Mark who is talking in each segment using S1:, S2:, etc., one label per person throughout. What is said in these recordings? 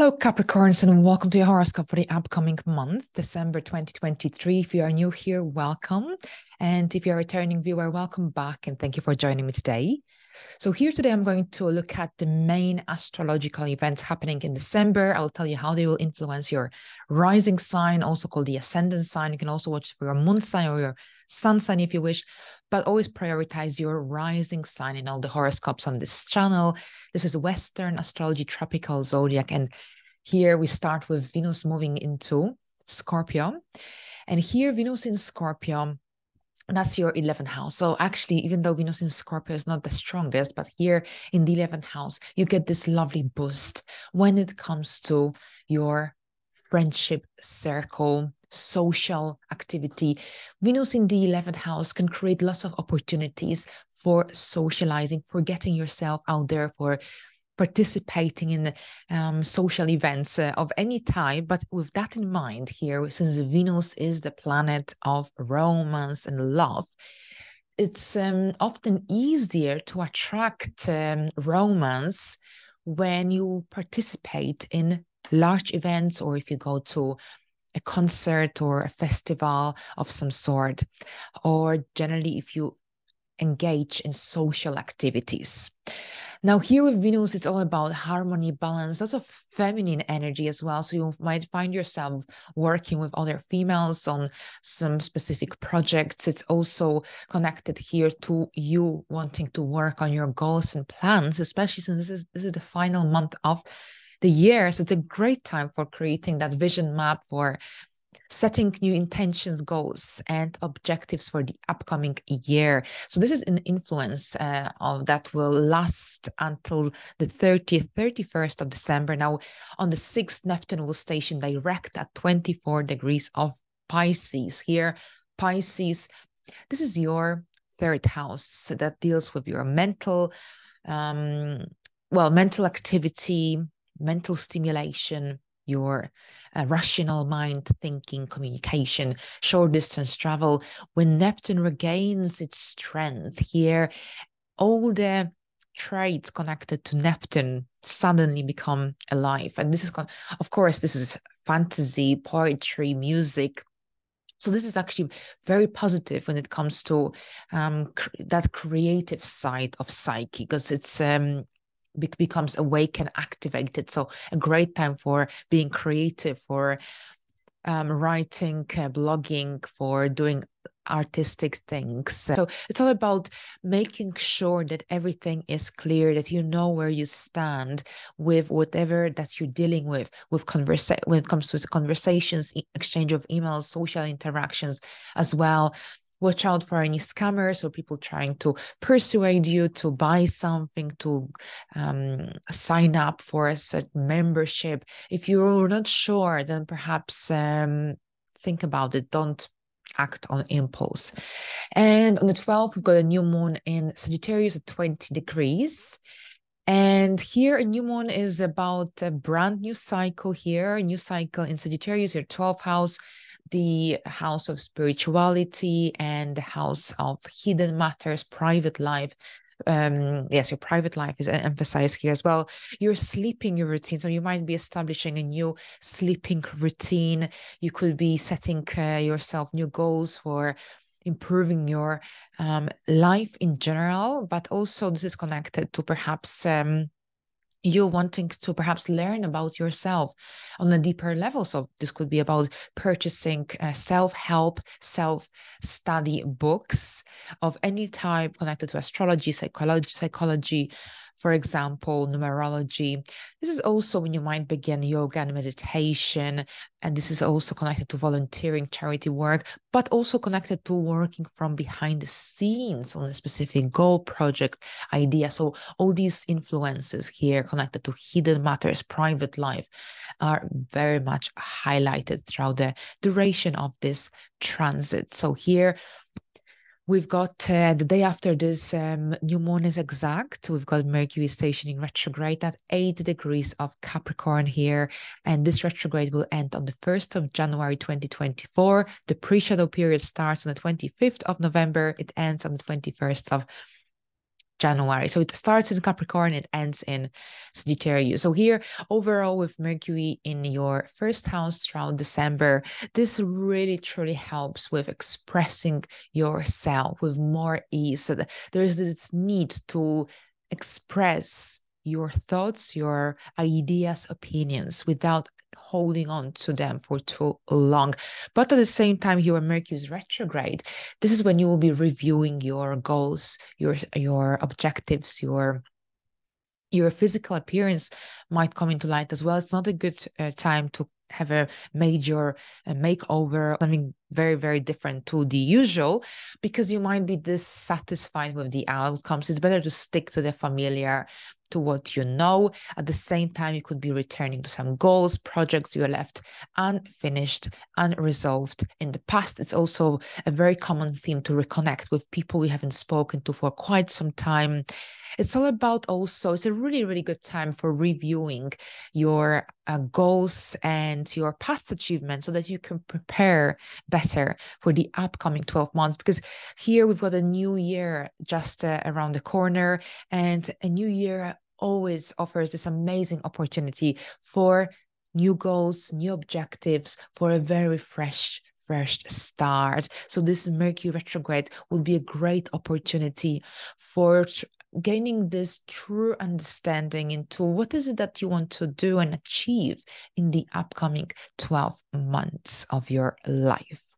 S1: Hello, Capricorns, and welcome to your horoscope for the upcoming month, December 2023. If you are new here, welcome. And if you're a returning viewer, welcome back and thank you for joining me today. So, here today, I'm going to look at the main astrological events happening in December. I'll tell you how they will influence your rising sign, also called the ascendant sign. You can also watch for your moon sign or your sun sign if you wish but always prioritize your rising sign in all the horoscopes on this channel. This is Western Astrology Tropical Zodiac. And here we start with Venus moving into Scorpio. And here, Venus in Scorpio, that's your 11th house. So actually, even though Venus in Scorpio is not the strongest, but here in the 11th house, you get this lovely boost when it comes to your friendship circle, social activity. Venus in the 11th house can create lots of opportunities for socializing, for getting yourself out there, for participating in um, social events uh, of any type. But with that in mind, here, since Venus is the planet of romance and love, it's um, often easier to attract um, romance when you participate in large events or if you go to a concert or a festival of some sort, or generally if you engage in social activities. Now, here with Venus, it's all about harmony, balance, lots of feminine energy as well. So you might find yourself working with other females on some specific projects. It's also connected here to you wanting to work on your goals and plans, especially since this is this is the final month of the year. So it's a great time for creating that vision map for setting new intentions, goals, and objectives for the upcoming year. So this is an influence uh, of that will last until the 30th, 31st of December. Now, on the 6th, Neptune will station direct at 24 degrees of Pisces. Here, Pisces, this is your third house that deals with your mental, um, well, mental activity, mental stimulation, your uh, rational mind thinking, communication, short distance travel. When Neptune regains its strength here, all the traits connected to Neptune suddenly become alive. And this is, of course, this is fantasy, poetry, music. So this is actually very positive when it comes to um, cr- that creative side of psyche because it's um, be- becomes awake and activated. So a great time for being creative, for um, writing, uh, blogging, for doing artistic things. So it's all about making sure that everything is clear, that you know where you stand with whatever that you're dealing with, with conversa- when it comes to conversations, exchange of emails, social interactions as well watch out for any scammers or people trying to persuade you to buy something, to um, sign up for a certain membership. If you're not sure, then perhaps um, think about it. Don't act on impulse. And on the 12th, we've got a new moon in Sagittarius at 20 degrees. And here, a new moon is about a brand new cycle here, a new cycle in Sagittarius, your 12th house the house of spirituality and the house of hidden matters, private life. Um, yes, your private life is emphasized here as well. Your sleeping your routine. So you might be establishing a new sleeping routine. You could be setting uh, yourself new goals for improving your um, life in general, but also this is connected to perhaps um, you wanting to perhaps learn about yourself on a deeper level. So this could be about purchasing uh, self-help, self-study books of any type connected to astrology, psychology, psychology, for example, numerology. This is also when you might begin yoga and meditation. And this is also connected to volunteering, charity work, but also connected to working from behind the scenes on a specific goal, project, idea. So, all these influences here connected to hidden matters, private life, are very much highlighted throughout the duration of this transit. So, here, We've got uh, the day after this um, new moon is exact. We've got Mercury stationing retrograde at eight degrees of Capricorn here. And this retrograde will end on the 1st of January 2024. The pre shadow period starts on the 25th of November. It ends on the 21st of January. So it starts in Capricorn, it ends in Sagittarius. So here, overall, with Mercury in your first house throughout December, this really truly helps with expressing yourself with more ease. So there is this need to express your thoughts, your ideas, opinions without holding on to them for too long. But at the same time, here Mercury is retrograde, this is when you will be reviewing your goals, your your objectives, your your physical appearance might come into light as well. It's not a good uh, time to have a major uh, makeover, something very, very different to the usual, because you might be dissatisfied with the outcomes. It's better to stick to the familiar, to what you know. At the same time, you could be returning to some goals, projects you are left unfinished, unresolved in the past. It's also a very common theme to reconnect with people we haven't spoken to for quite some time. It's all about also, it's a really, really good time for reviewing your uh, goals and your past achievements so that you can prepare better for the upcoming 12 months. Because here we've got a new year just uh, around the corner, and a new year always offers this amazing opportunity for new goals, new objectives, for a very fresh fresh start. So this Mercury retrograde will be a great opportunity for gaining this true understanding into what is it that you want to do and achieve in the upcoming 12 months of your life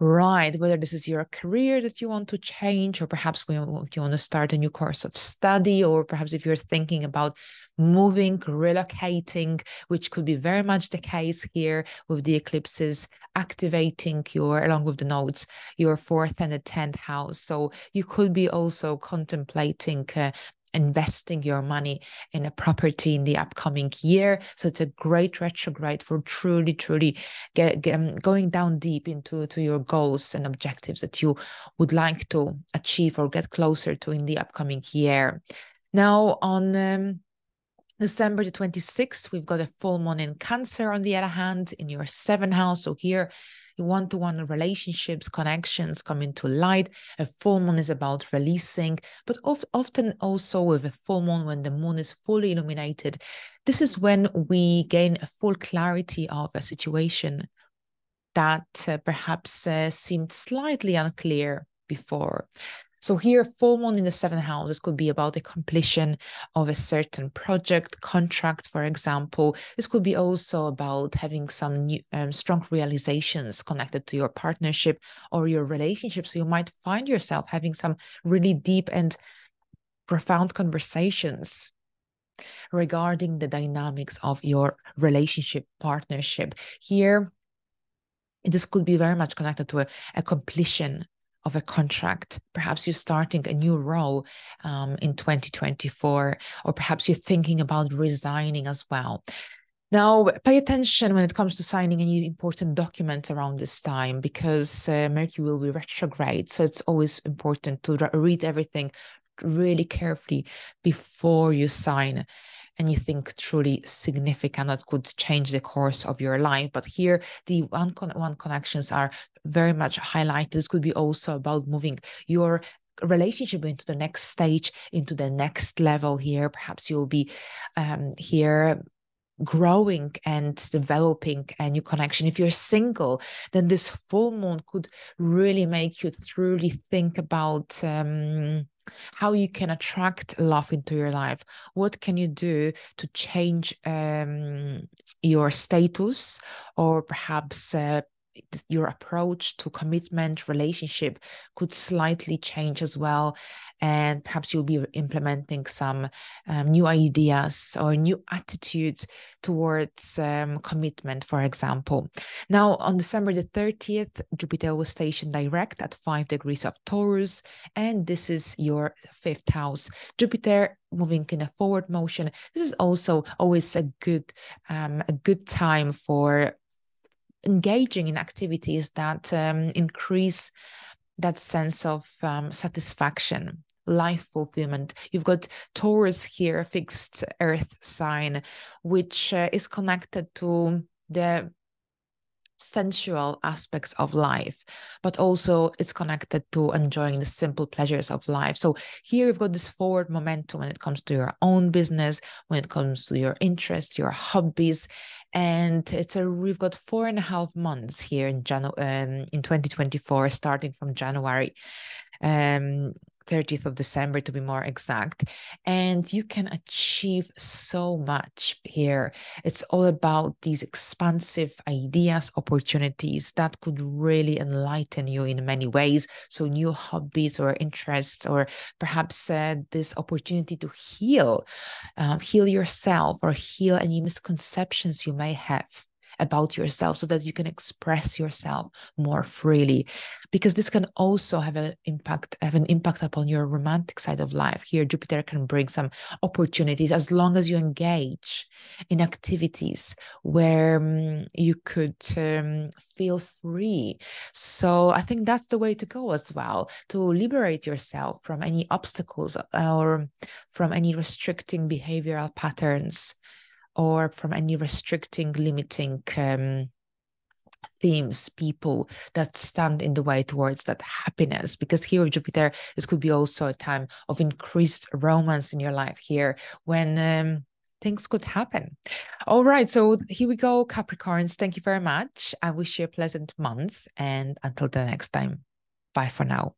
S1: right whether this is your career that you want to change or perhaps you want to start a new course of study or perhaps if you're thinking about moving relocating which could be very much the case here with the eclipses activating your along with the nodes your fourth and the 10th house. So you could be also contemplating uh, investing your money in a property in the upcoming year. So it's a great retrograde for truly, truly get, get, um, going down deep into to your goals and objectives that you would like to achieve or get closer to in the upcoming year. Now, on um, December the 26th, we've got a full moon in Cancer on the other hand in your seventh house. So here one to one relationships, connections come into light. A full moon is about releasing, but often also with a full moon, when the moon is fully illuminated, this is when we gain a full clarity of a situation that uh, perhaps uh, seemed slightly unclear before. So here, full moon in the seventh house, this could be about the completion of a certain project, contract, for example. This could be also about having some new, um, strong realizations connected to your partnership or your relationship. So you might find yourself having some really deep and profound conversations regarding the dynamics of your relationship partnership. Here, this could be very much connected to a, a completion of a contract. Perhaps you're starting a new role um, in 2024, or perhaps you're thinking about resigning as well. Now, pay attention when it comes to signing any important document around this time because uh, Mercury will be retrograde. So it's always important to read everything really carefully before you sign you truly significant that could change the course of your life. But here, the one one connections are very much highlighted. This could be also about moving your relationship into the next stage, into the next level. Here, perhaps you'll be um, here growing and developing a new connection. If you're single, then this full moon could really make you truly think about um, how you can attract love into your life. What can you do to change um, your status or perhaps uh, your approach to commitment relationship could slightly change as well. And perhaps you'll be implementing some um, new ideas or new attitudes towards um, commitment for example. Now on december the 30th jupiter will station direct at 5 degrees of taurus and this is your fifth house. Jupiter moving in a forward motion this is also always a good um, a good time for engaging in activities that um, increase that sense of um, satisfaction life fulfillment you've got taurus here a fixed earth sign which uh, is connected to the sensual aspects of life, but also it's connected to enjoying the simple pleasures of life. So here you've got this forward momentum when it comes to your own business, when it comes to your interests, your hobbies. And it's a we've got four and a half months here in Janu- um, in 2024, starting from January. Um, 30th of December to be more exact. And you can achieve so much here. It's all about these expansive ideas, opportunities that could really enlighten you in many ways. So, new hobbies or interests, or perhaps uh, this opportunity to heal, um, heal yourself or heal any misconceptions you may have about yourself so that you can express yourself more freely. Because this can also have an impact have an impact upon your romantic side of life. Here jupiter can bring some opportunities as long as you engage in activities where um, you could um, feel free. So i think that's the way to go as well to liberate yourself from any obstacles or from any restricting behavioral patterns or from any restricting, limiting um, themes, people that stand in the way towards that happiness. Because here with Jupiter, this could be also a time of increased romance in your life here when um, things could happen. All right, so here we go, Capricorns. Thank you very much. I wish you a pleasant month, and until the next time, bye for now.